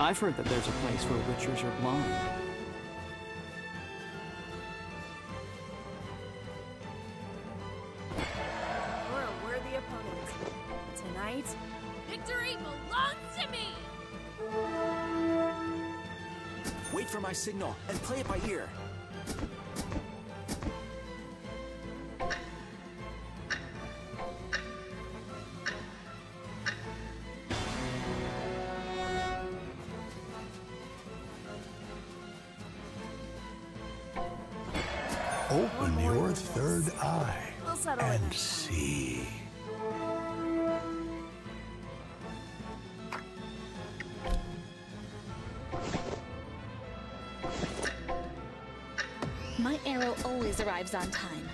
I've heard that there's a place where witchers are blind. You're a worthy opponent. Tonight, victory belongs to me! Wait for my signal and play it by ear. Arrives on time.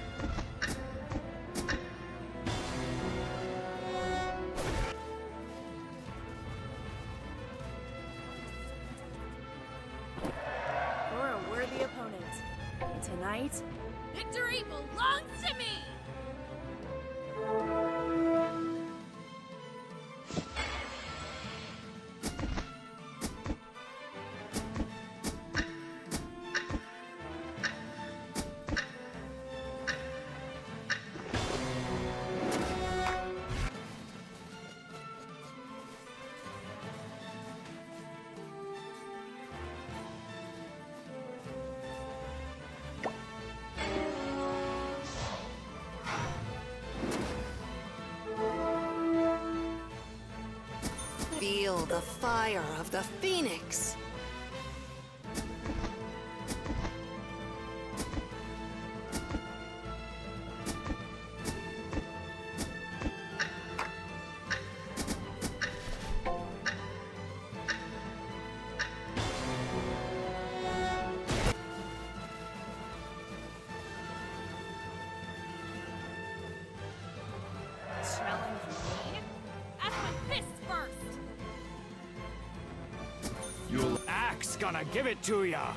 You're a worthy opponent. Tonight, victory belongs to me! The fire of the phoenix. Give it to ya!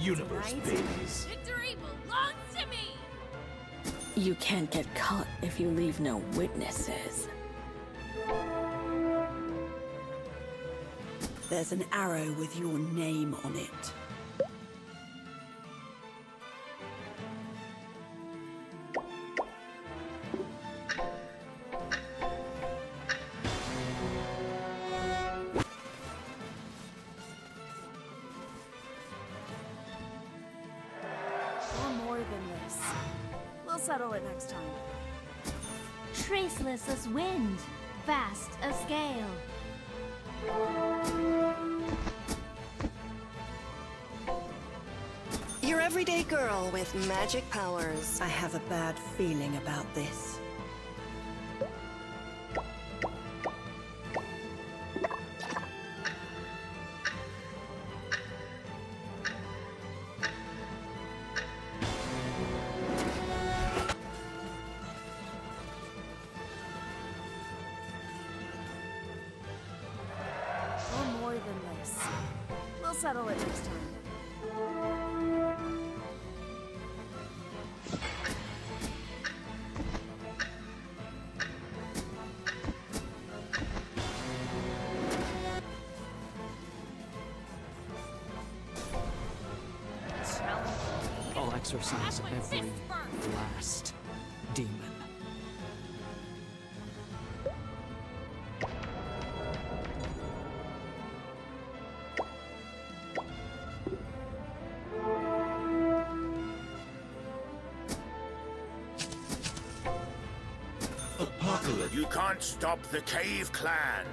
Universe, Tonight, babies. Victory belongs to me! You can't get caught if you leave no witnesses. There's an arrow with your name on it. Magic powers. I have a bad feeling about this. Exorcise At my every last demon. Apocalypse. You can't stop the Cave Clan.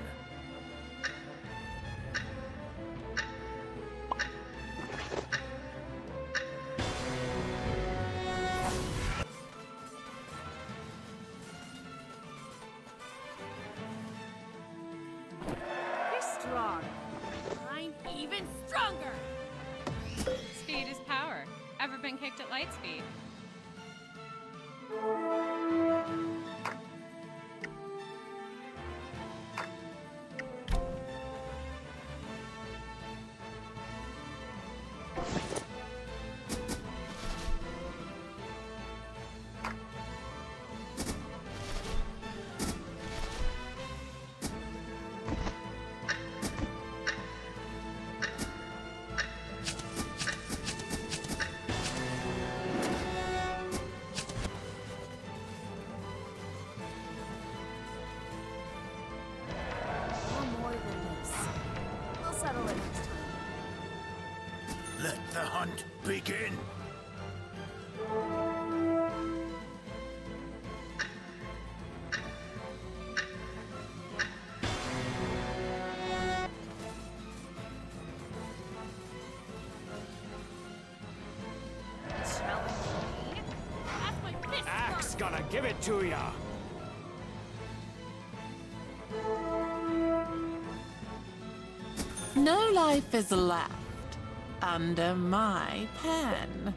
Hunt begin. Challenge me? That's my fist Axe gonna give it to ya! No life is left under my pen.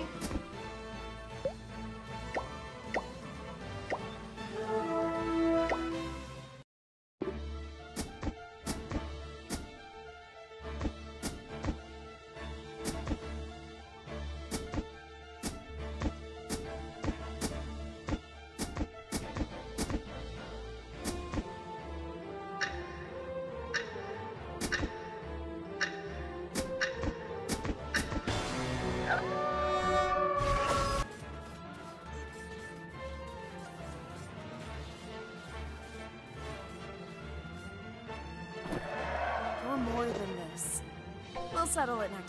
Teacher. Settle it next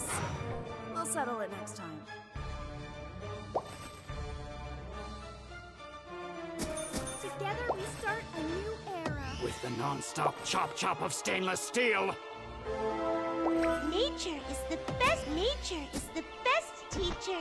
than this. We'll settle it next time. Together we start a new era. With the non-stop chop-chop of stainless steel! Nature is the best. Nature is the best teacher.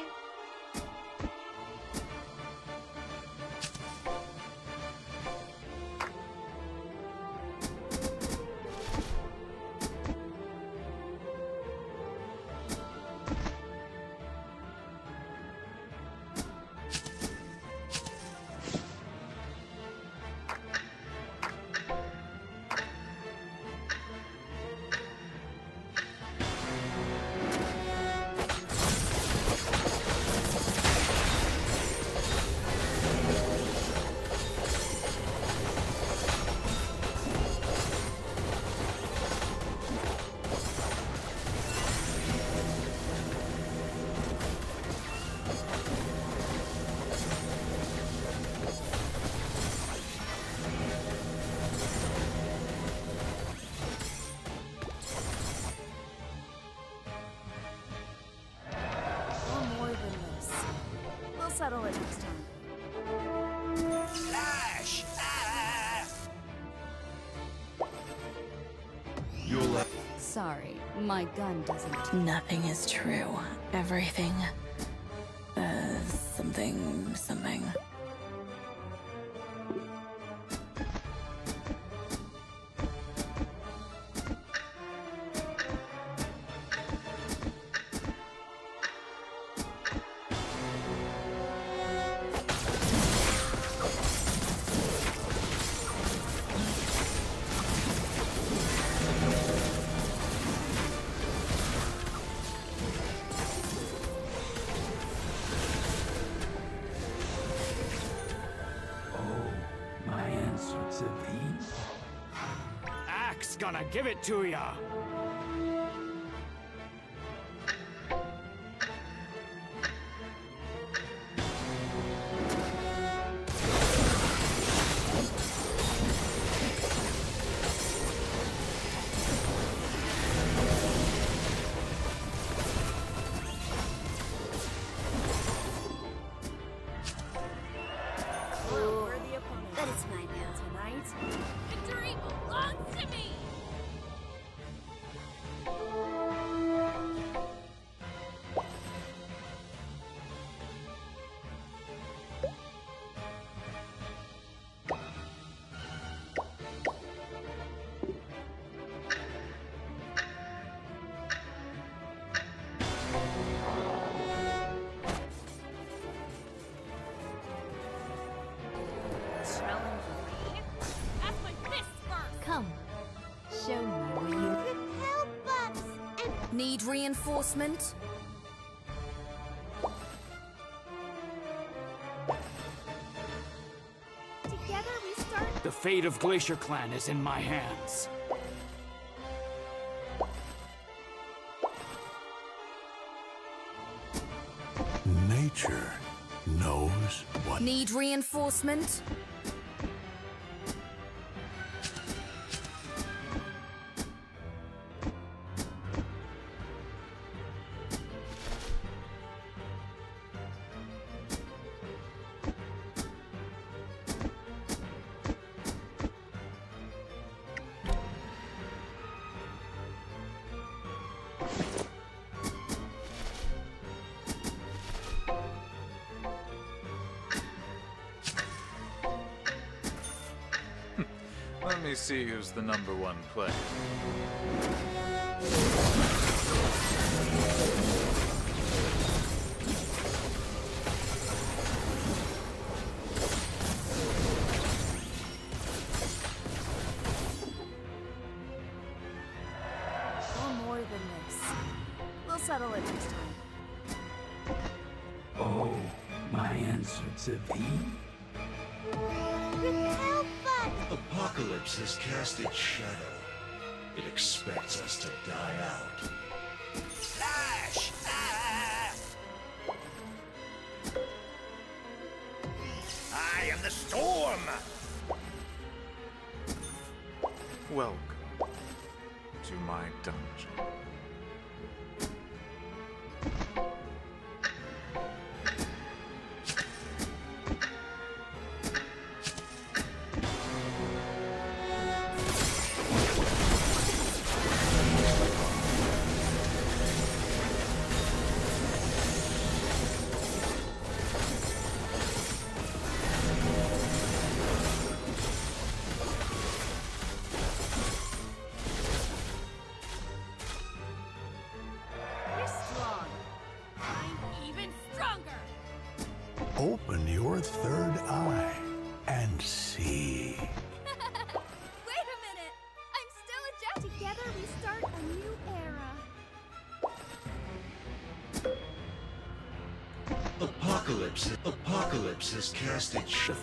My gun doesn't. Nothing is true. Everything. Uh, something, something. Reinforcement? together we start. The fate of Glacier Clan is in my hands. Nature knows what Need reinforcement? See who's the number one player. More than this. We'll settle it next time. Oh, my answer to thee. Repel bugs. Apocalypse has cast its shadow. It expects us to die out. Flash! Ah! I am the storm! Welcome to my dungeon.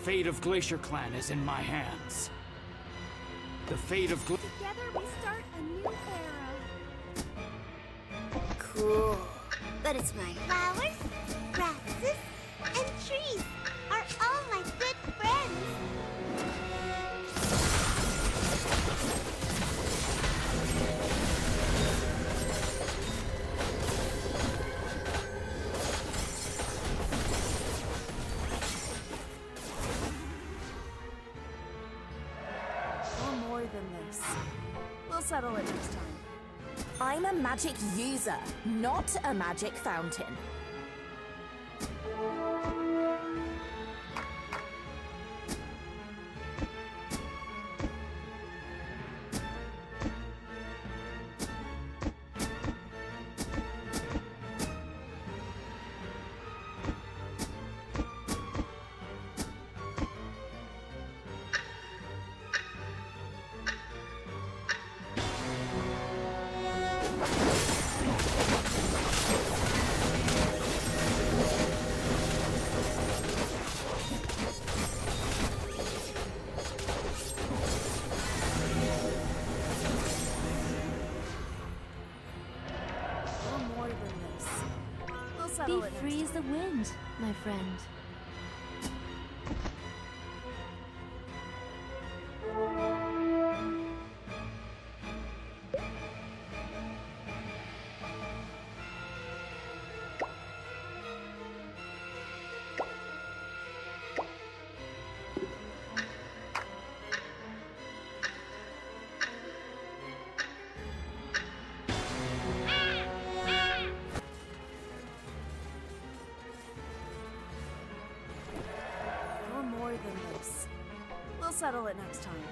Fate of Glacier Clan is in my hands. The fate of Gla- Together we start a new era. Cool. But it's mine. Flowers, settle it next time. I'm a magic user, not a magic fountain. It next time.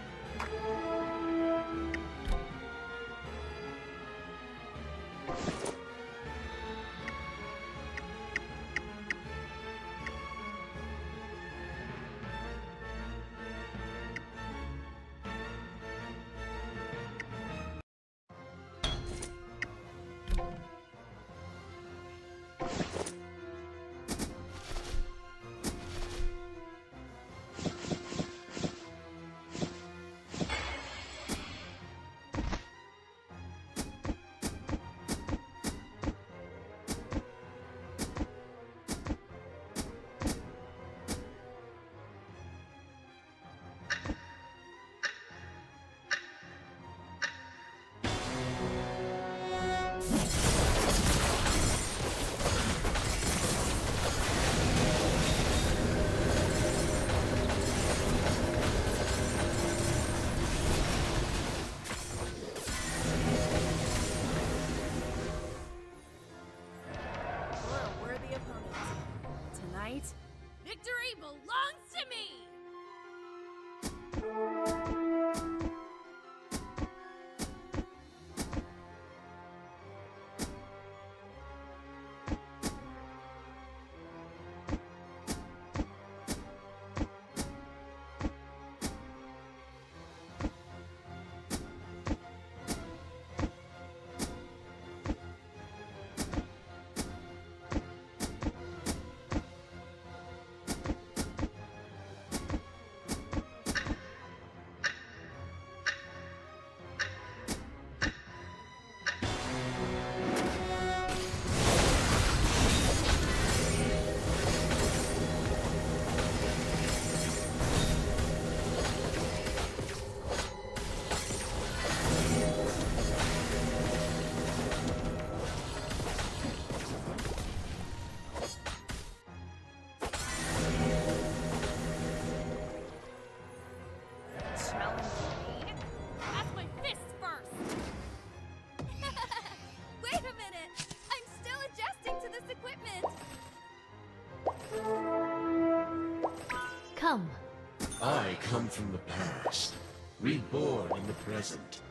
Come from the past, reborn in the present.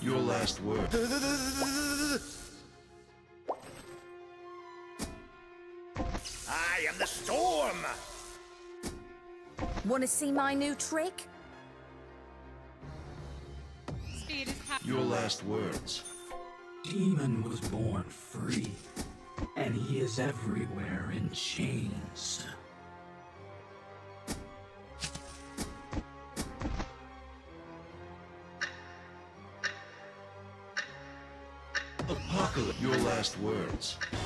Your last word. I am the storm! Wanna see my new trick? Speed is. Your last words. Demon was born free, and he is everywhere in chains. Last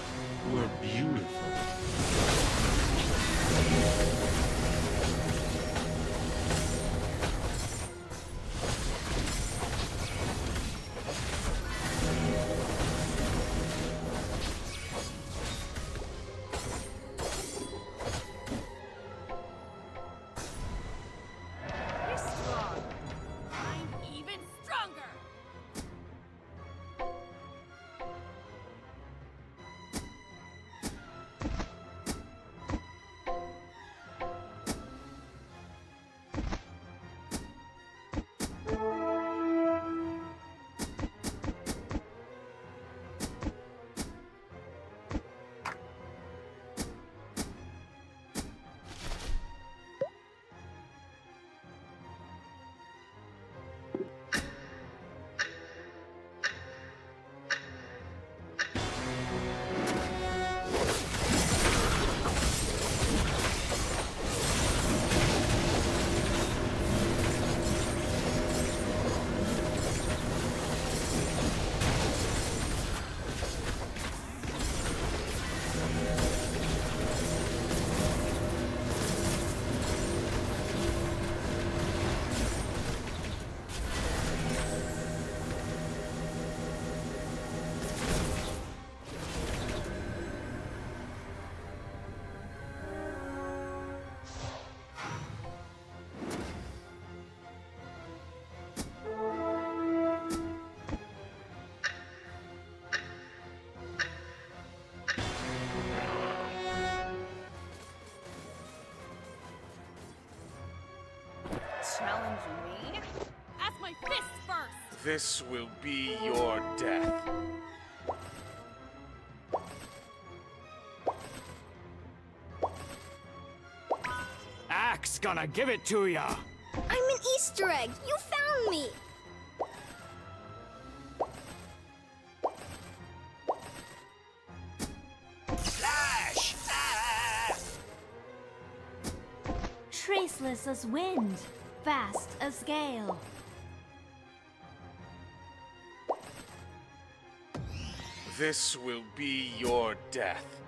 This will be your death. Axe gonna give it to ya! I'm an Easter egg! You found me! Flash! Ah! Traceless as wind, fast as gale. This will be your death.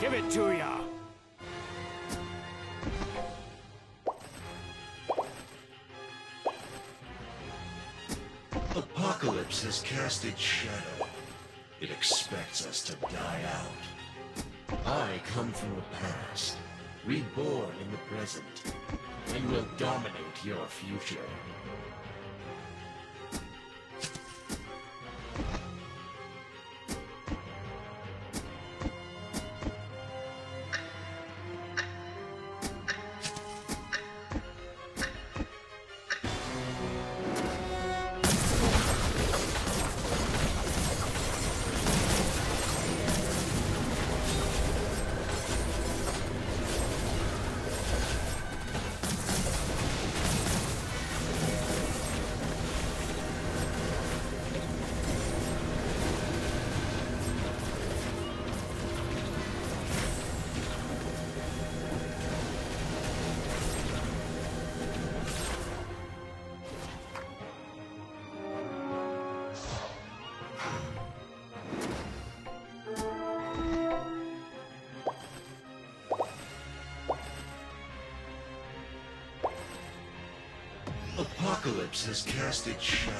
Give it to ya! Apocalypse has cast its shadow. It expects us to die out. I come from the past, reborn in the present, and will dominate your future. Apocalypse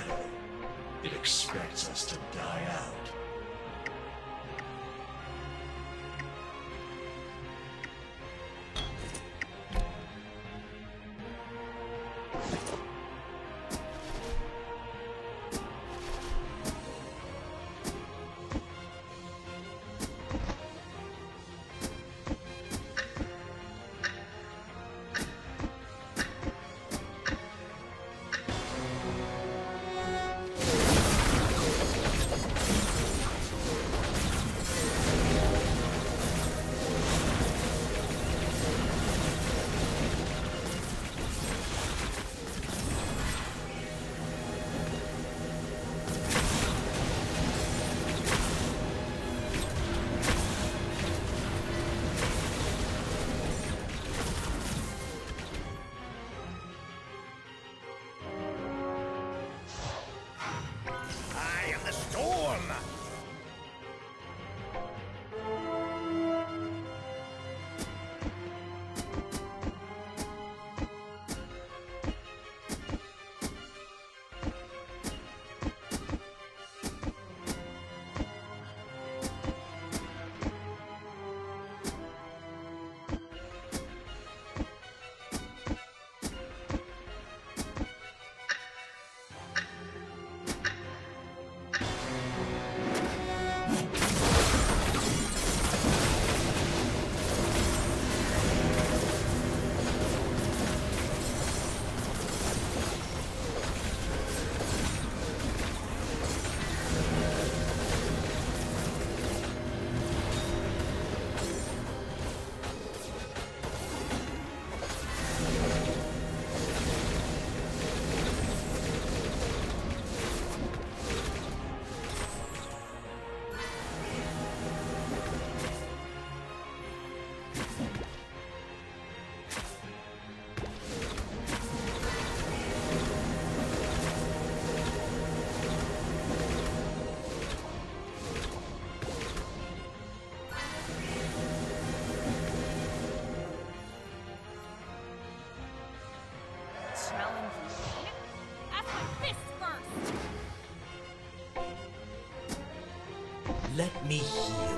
me heal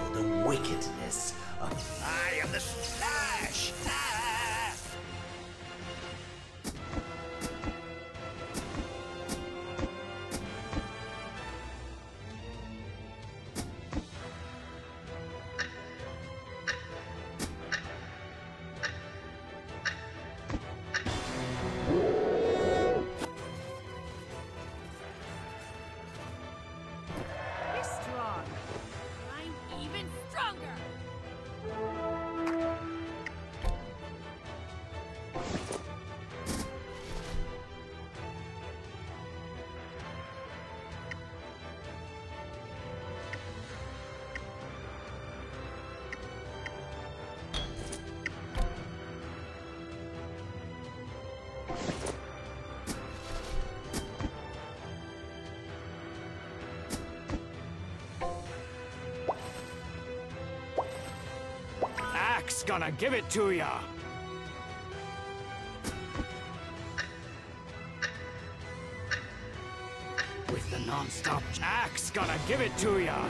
Gonna give it to ya. With the non-stop axe gonna give it to ya.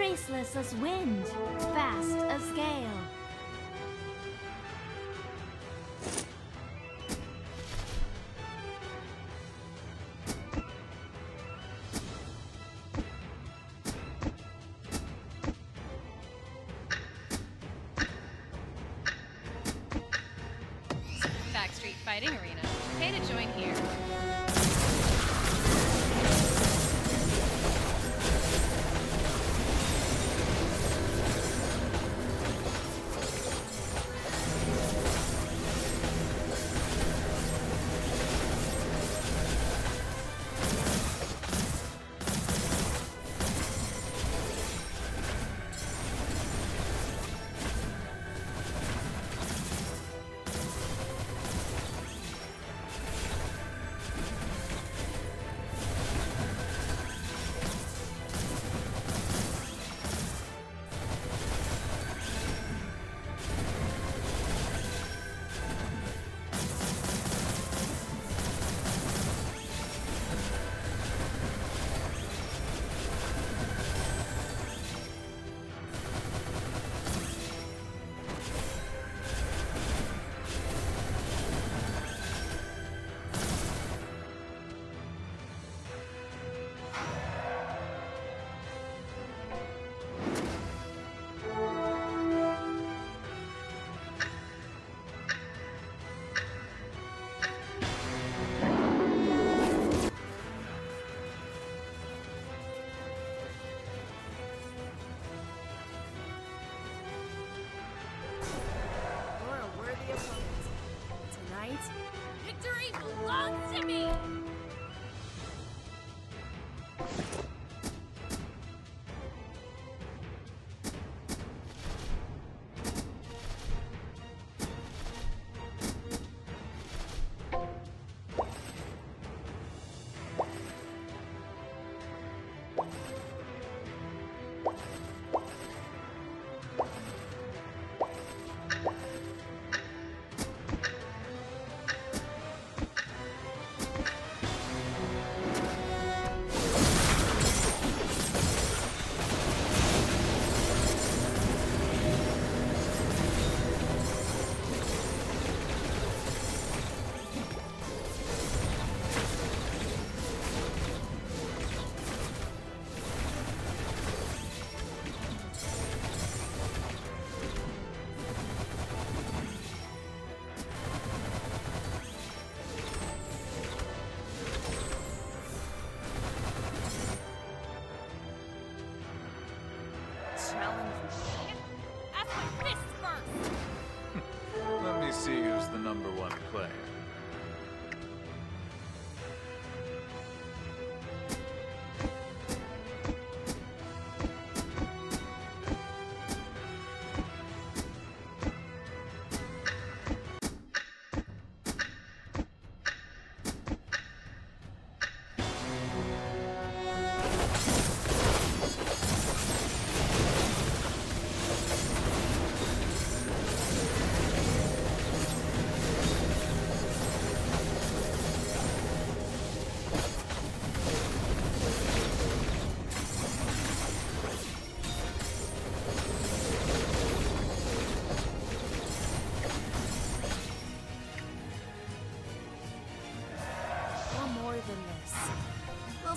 Traceless as wind, fast as gale.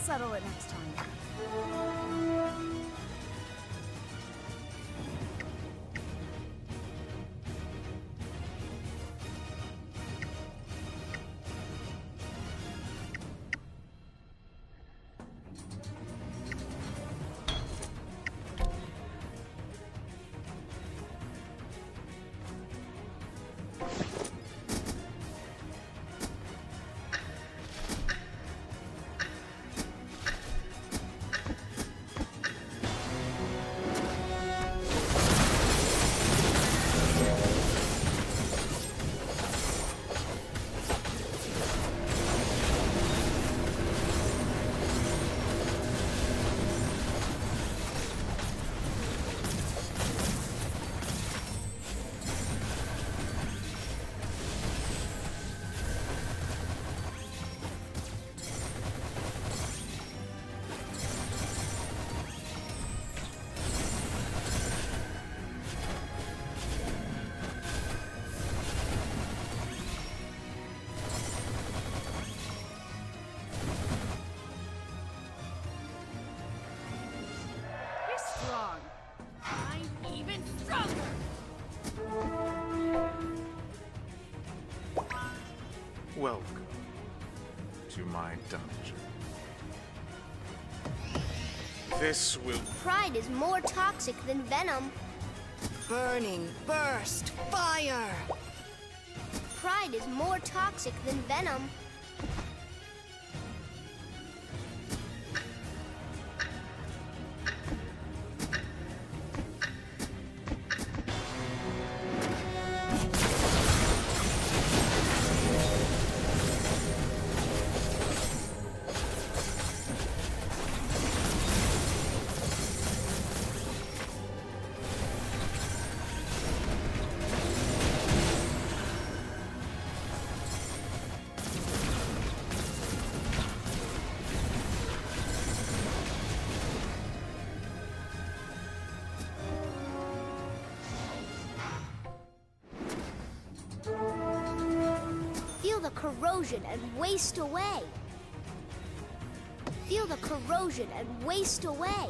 Settle it next time. My dungeon. This will. Pride is more toxic than venom. Burning, burst, fire! Pride is more toxic than venom. Waste away. Feel the corrosion and waste away.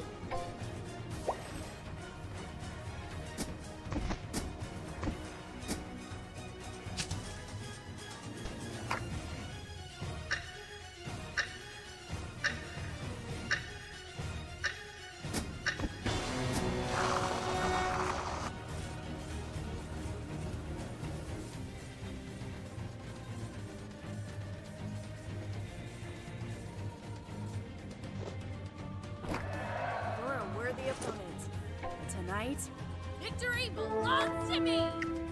Worthy opponent. Tonight, victory belongs to me!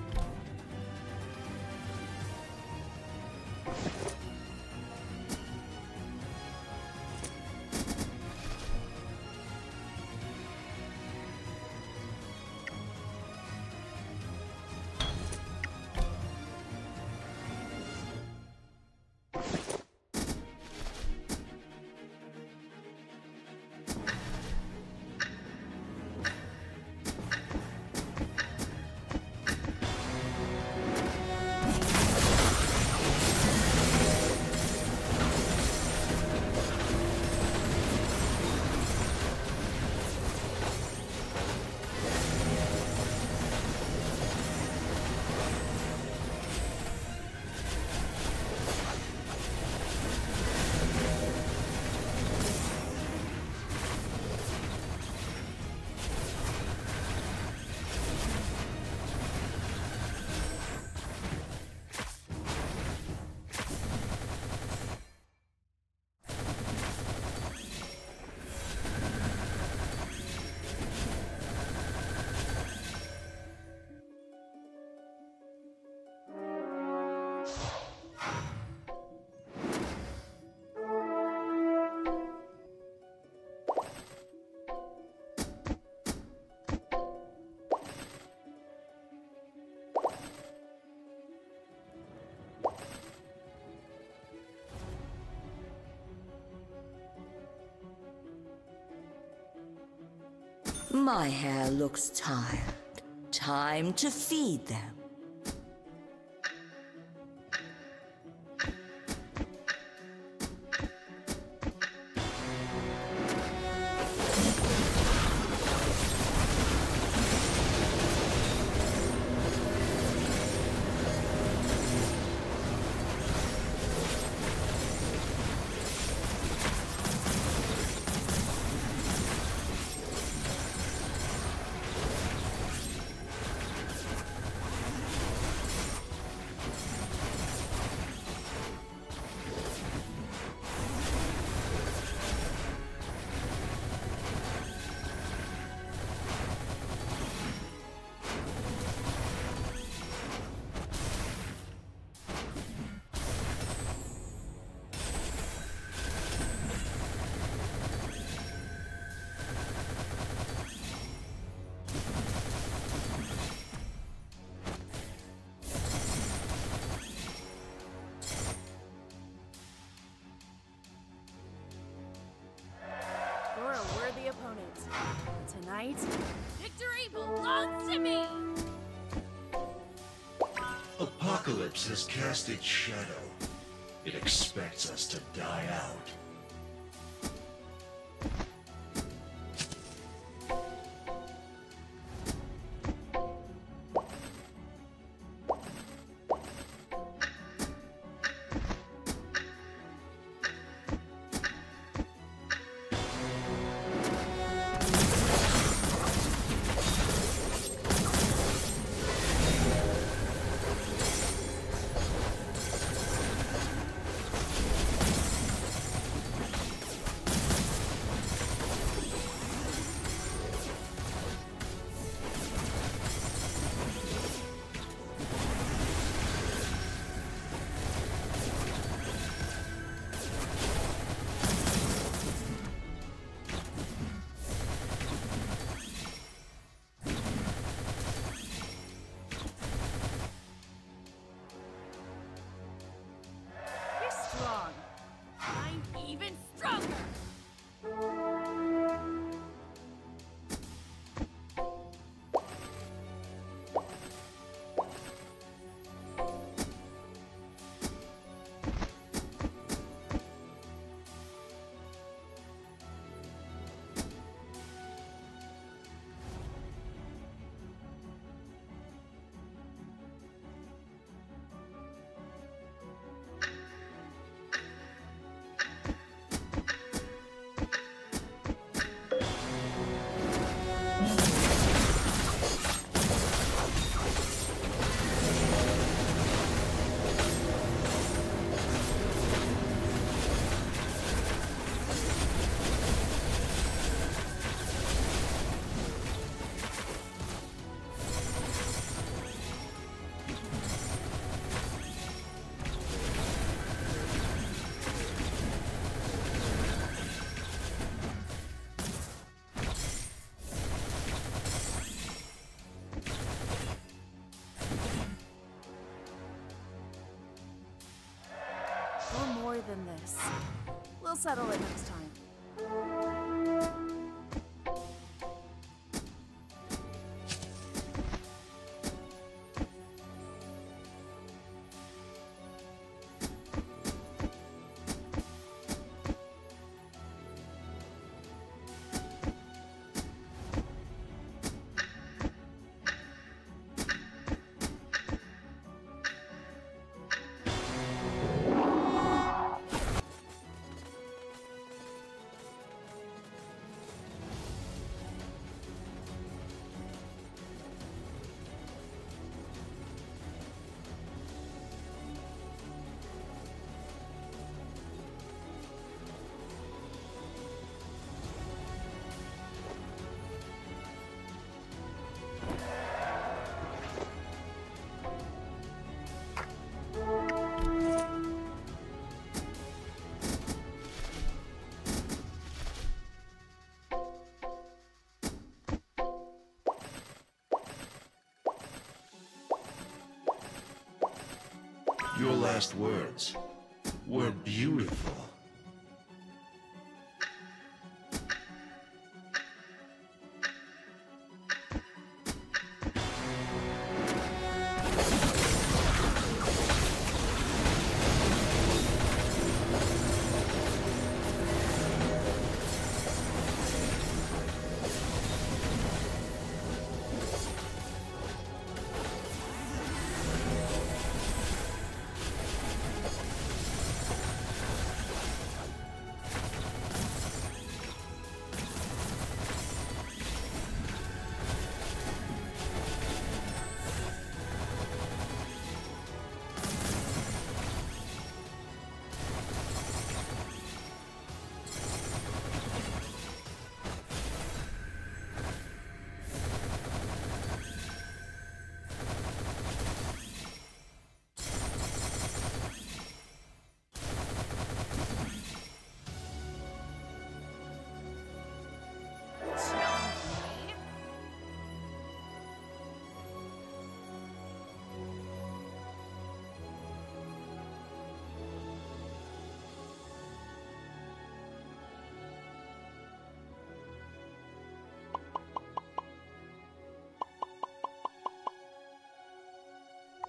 My hair looks tired. Time to feed them. Apocalypse has cast its shadow. It expects us to die out. Better than this. We'll settle it next last words were beautiful.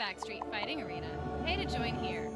Backstreet Fighting Arena. Pay to join here.